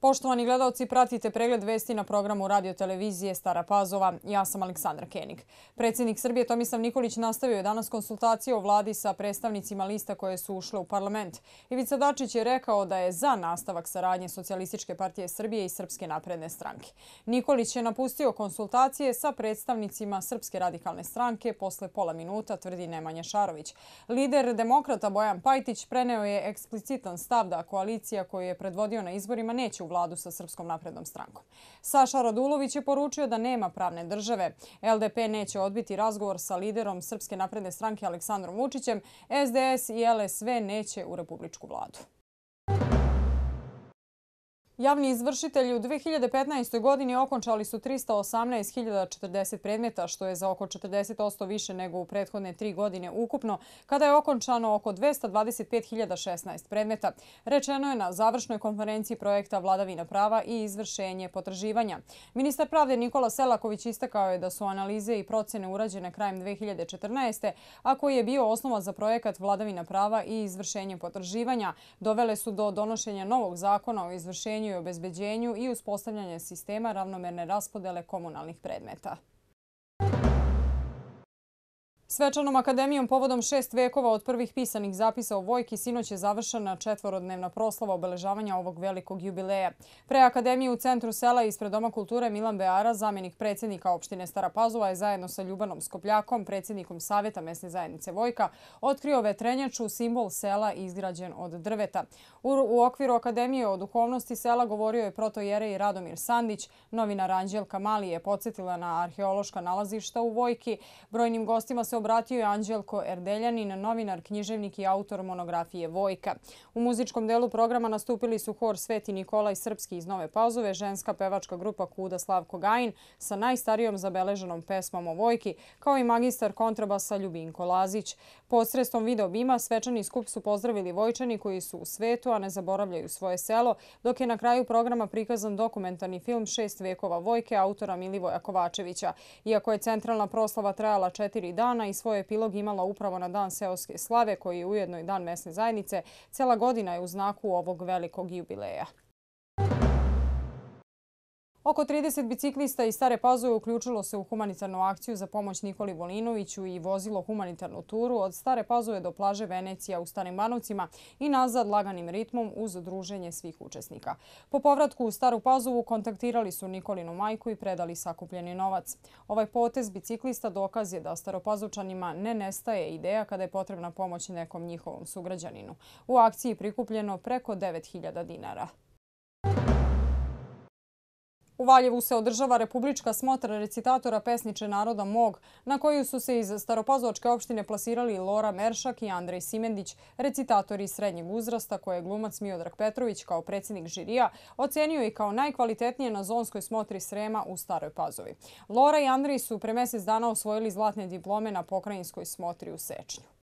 Poštovani gledalci, pratite pregled vesti na programu radio televizije Stara Pazova. Ja sam Aleksandra Kenig. Predsjednik Srbije Tomislav Nikolić nastavio je danas konsultacije o vladi sa predstavnicima lista koje su ušle u parlament. Ivica Dačić je rekao da je za nastavak saradnje Socialističke partije Srbije i Srpske napredne stranke. Nikolić je napustio konsultacije sa predstavnicima Srpske radikalne stranke posle pola minuta, tvrdi Nemanja Šarović. Lider demokrata Bojan Pajtić preneo je eksplicitan stav da koalicija koju je predvodio na izborima neće vladu sa Srpskom naprednom strankom. Saša Radulović je poručio da nema pravne države. LDP neće odbiti razgovor sa liderom Srpske napredne stranke Aleksandrom Vučićem. SDS i LSV neće u republičku vladu. Javni izvršitelji u 2015. godini okončali su 318.040 predmeta, što je za oko 40% više nego u prethodne tri godine ukupno, kada je okončano oko 225.016 predmeta. Rečeno je na završnoj konferenciji projekta Vladavina prava i izvršenje potraživanja. Ministar pravde Nikola Selaković istakao je da su analize i procene urađene krajem 2014. a koji je bio osnova za projekat Vladavina prava i izvršenje potraživanja, dovele su do donošenja novog zakona o izvršenju i obezbeđenju i uspostavljanje sistema ravnomerne raspodele komunalnih predmeta. Svečanom akademijom povodom šest vekova od prvih pisanih zapisa o Vojki sinoć je završena četvorodnevna proslava obeležavanja ovog velikog jubileja. Pre akademije u centru sela ispred Doma kulture Milan Beara, zamjenik predsjednika opštine Stara Pazova je zajedno sa Ljubanom Skopljakom, predsjednikom Saveta mesne zajednice Vojka, otkrio vetrenjaču, simbol sela izgrađen od drveta. U okviru akademije o duhovnosti sela govorio je protojere i Radomir Sandić. Novinar Anđelka Mali je podsjetila na arheološka nalazišta u Vojki. Brojnim gostima se obratio je Anđelko Erdeljanin, novinar, književnik i autor monografije Vojka. U muzičkom delu programa nastupili su hor Sveti Nikolaj Srpski iz Nove Pazove, ženska pevačka grupa Kuda Slavko Gajin sa najstarijom zabeleženom pesmom o Vojki, kao i magistar kontrabasa Ljubinko Lazić. Posredstvom video bima svečani skup su pozdravili Vojčani koji su u svetu, a ne zaboravljaju svoje selo, dok je na kraju programa prikazan dokumentarni film Šest vekova Vojke autora Milivoja Kovačevića. Iako je centralna proslava trajala četiri dana i svoj epilog imala upravo na dan seoske slave, koji je ujedno i dan mesne zajednice, cela godina je u znaku ovog velikog jubileja. Oko 30 biciklista iz Stare Pazove uključilo se u humanitarnu akciju za pomoć Nikoli Volinoviću i vozilo humanitarnu turu od Stare Pazove do plaže Venecija u Starim Banovcima i nazad laganim ritmom uz druženje svih učesnika. Po povratku u Staru Pazovu kontaktirali su Nikolinu majku i predali sakupljeni novac. Ovaj potez biciklista dokaz je da Staropazovčanima ne nestaje ideja kada je potrebna pomoć nekom njihovom sugrađaninu. U akciji prikupljeno preko 9000 dinara. U Valjevu se održava republička smotra recitatora pesniče naroda Mog, na koju su se iz Staropazovačke opštine plasirali Lora Meršak i Andrej Simendić, recitatori srednjeg uzrasta koje je glumac Miodrag Petrović kao predsjednik žirija ocenio i kao najkvalitetnije na zonskoj smotri Srema u Staroj Pazovi. Lora i Andrej su pre mjesec dana osvojili zlatne diplome na pokrajinskoj smotri u Sečnju.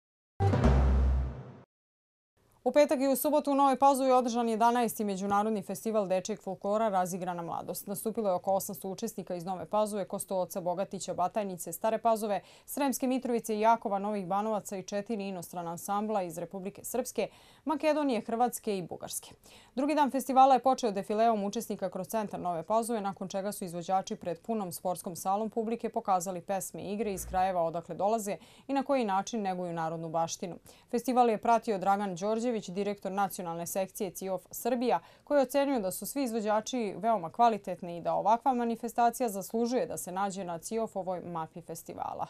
U petak i u subotu u Novoj Pazovi je održan 11. Međunarodni festival dečijeg folklora Razigrana mladost. Nastupilo je oko 800 učesnika iz Nove Pazove, Kostolca, Bogatića, Batajnice, Stare Pazove, Sremske Mitrovice, Jakova, Novih Banovaca i četiri inostrana ansambla iz Republike Srpske, Makedonije, Hrvatske i Bugarske. Drugi dan festivala je počeo defileom učesnika kroz centar Nove Pazove, nakon čega su izvođači pred punom sportskom salom publike pokazali pesme i igre iz krajeva odakle dolaze i na koji način neguju narodnu baštinu. Festival je pratio Dragan Đorđević, Đorđević, direktor nacionalne sekcije CIOF Srbija, koji ocenio da su svi izvođači veoma kvalitetni i da ovakva manifestacija zaslužuje da se nađe na CIOF-ovoj mapi festivala.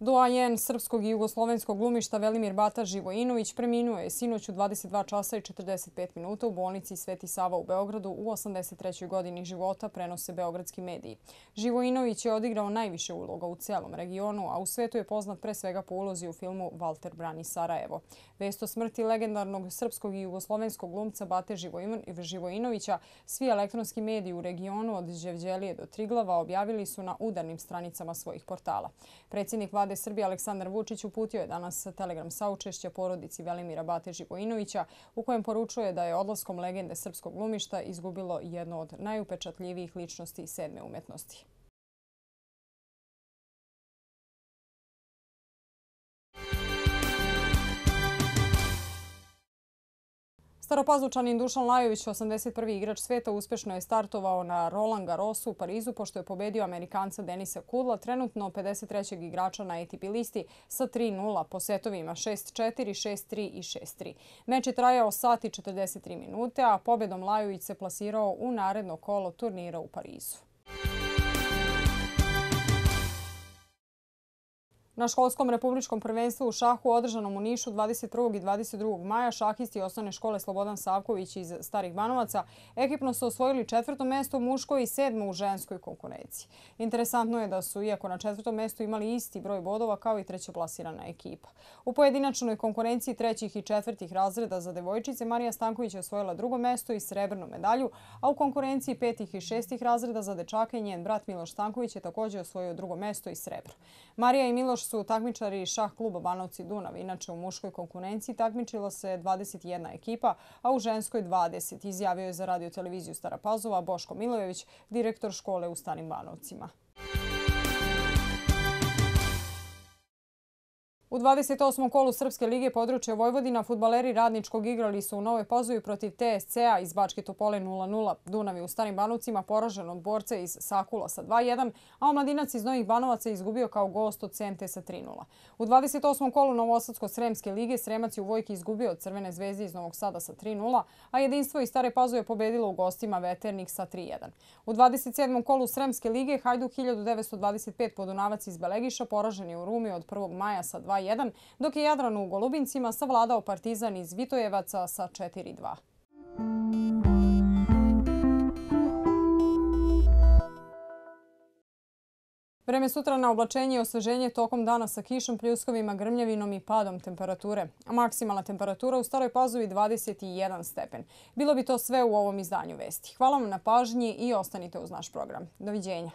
Doajen srpskog i jugoslovenskog glumišta Velimir Bata Živojinović preminuo je sinoć u 22 časa i 45 minuta u bolnici Sveti Sava u Beogradu u 83. godini života prenose beogradski mediji. Živojinović je odigrao najviše uloga u celom regionu, a u svetu je poznat pre svega po ulozi u filmu Walter brani Sarajevo. Vest o smrti legendarnog srpskog i jugoslovenskog glumca Bate Živojinovića svi elektronski mediji u regionu od Đevđelije do Triglava objavili su na udarnim stranicama svojih portala. Predsjednik vlade Srbije Aleksandar Vučić uputio je danas telegram saučešća porodici Velimira Bate Živojinovića u kojem poručuje da je odlaskom legende srpskog glumišta izgubilo jedno od najupečatljivijih ličnosti sedme umetnosti. Staropazučanin Dušan Lajović, 81. igrač sveta, uspešno je startovao na Roland Garrosu u Parizu pošto je pobedio Amerikanca Denisa Kudla, trenutno 53. igrača na ATP listi sa 3-0 po setovima 6-4, 6-3 i 6-3. Meč je trajao sat i 43 minute, a pobedom Lajović se plasirao u naredno kolo turnira u Parizu. Na školskom republičkom prvenstvu u šahu održanom u Nišu 22. i 22. maja šahisti osnovne škole Slobodan Savković iz Starih Banovaca ekipno su osvojili četvrto mesto u muškoj i sedmo u ženskoj konkurenciji. Interesantno je da su, iako na četvrtom mestu imali isti broj bodova kao i trećoplasirana ekipa. U pojedinačnoj konkurenciji trećih i četvrtih razreda za devojčice Marija Stanković je osvojila drugo mesto i srebrnu medalju, a u konkurenciji petih i šestih razreda za dečake njen brat Miloš Stanković je također osvojio drugo mesto i srebro. Marija i Miloš su takmičari šah kluba Banovci Dunav. Inače u muškoj konkurenciji takmičila se 21 ekipa, a u ženskoj 20. Izjavio je za radio televiziju Stara Pazova Boško Milojević, direktor škole u Stanim Banovcima. U 28. kolu Srpske lige područje Vojvodina futbaleri radničkog igrali su u Novoj Pazovi protiv TSC-a iz Bačke Topole 0-0. Dunavi u Starim Banovcima poražen od borce iz Sakula sa 2-1, a omladinac iz Novih Banovaca izgubio kao gost od CMT sa 3-0. U 28. kolu Novosadsko-Sremske lige Sremac je u Vojki izgubio od Crvene zvezde iz Novog Sada sa 3-0, a jedinstvo iz Stare Pazove pobedilo u gostima Veternik sa 3-1. U 27. kolu Sremske lige Hajduk 1925 podunavac iz Belegiša poražen je u Rumi od 1. maja sa 2 2-1, dok je Jadran u Golubincima savladao Partizan iz Vitojevaca sa 4-2. Vreme sutra na oblačenje i osveženje tokom dana sa kišom, pljuskovima, grmljavinom i padom temperature. Maksimalna temperatura u Staroj Pazovi 21 stepen. Bilo bi to sve u ovom izdanju vesti. Hvala vam na pažnji i ostanite uz naš program. Doviđenja.